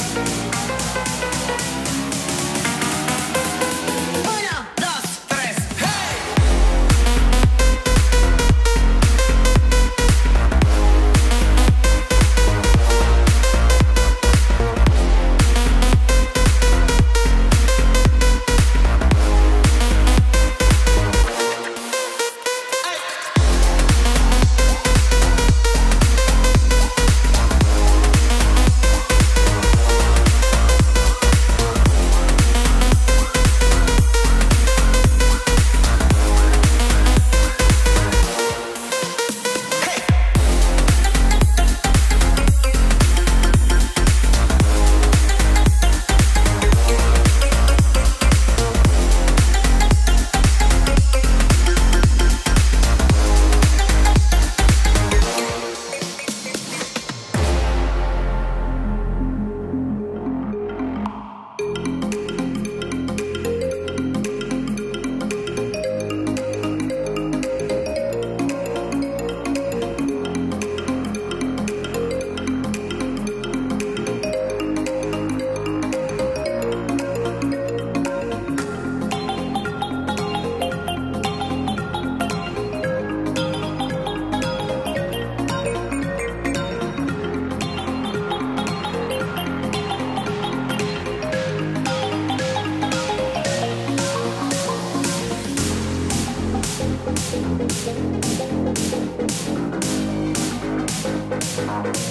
Bye. Say I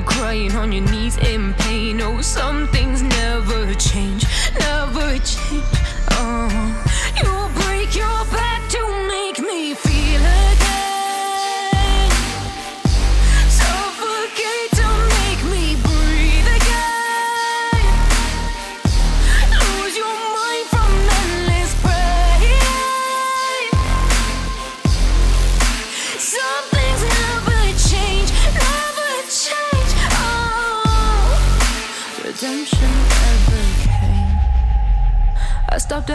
you crying on your knees in pain. Oh, some things never change, never change. Oh,